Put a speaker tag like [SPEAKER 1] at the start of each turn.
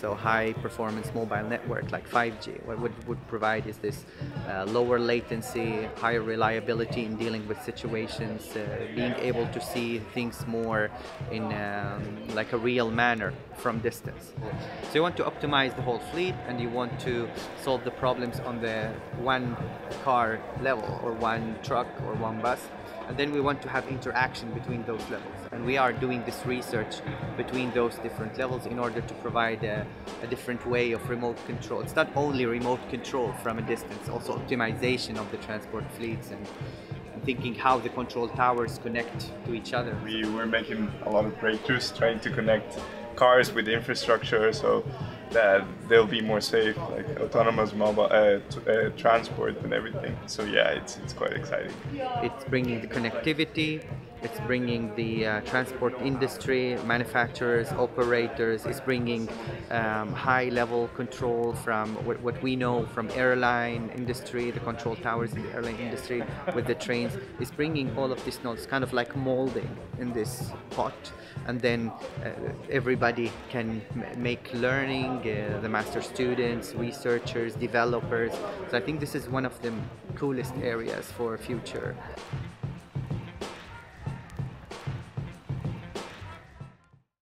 [SPEAKER 1] So high performance mobile network like 5G, what would, would provide is this uh, lower latency, higher reliability in dealing with situations, uh, being able to see things more in um, like a real manner from distance. So you want to optimize the whole fleet and you want to solve the problems on the one car level or one truck or one bus and then we want to have interaction between those levels. And we are doing this research between those different levels in order to provide a, a, different way of remote control. It's not only remote control from a distance also optimization of the transport fleets and, thinking how the control towers connect to each other.
[SPEAKER 2] We were making a lot of breakthroughs trying to connect cars with infrastructure so that they'll be more safe, like autonomous mobile uh, uh, transport and everything. So yeah, it's it's quite exciting.
[SPEAKER 1] It's bringing the connectivity. It's bringing the uh, transport industry, manufacturers, operators. It's bringing um, high-level control from what, what, we know from airline industry, the control towers in the airline industry with the trains. It's bringing all of this knowledge, kind of like molding in this pot, and then uh, everybody can make learning uh, the master students, researchers, developers. So I think this is one of the coolest areas for future.